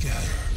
together.